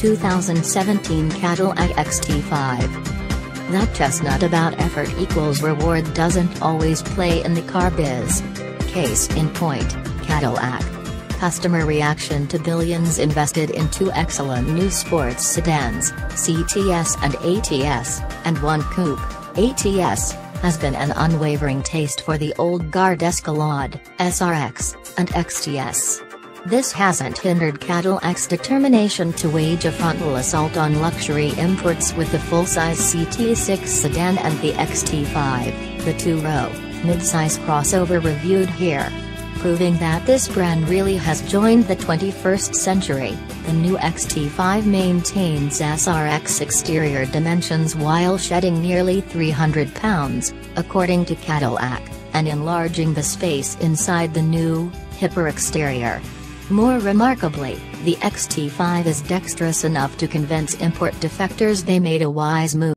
2017 Cadillac XT5. That chestnut about effort equals reward doesn't always play in the car biz. Case in point, Cadillac. Customer reaction to billions invested in two excellent new sports sedans, CTS and ATS, and one coupe, ATS, has been an unwavering taste for the old guard Escalade, SRX, and XTS. This hasn't hindered Cadillac's determination to wage a frontal assault on luxury imports with the full-size CT6 sedan and the XT5, the two-row, mid-size crossover reviewed here. Proving that this brand really has joined the 21st century, the new XT5 maintains SRX exterior dimensions while shedding nearly 300 pounds, according to Cadillac, and enlarging the space inside the new, hipper exterior. More remarkably, the XT5 is dexterous enough to convince import defectors they made a wise move.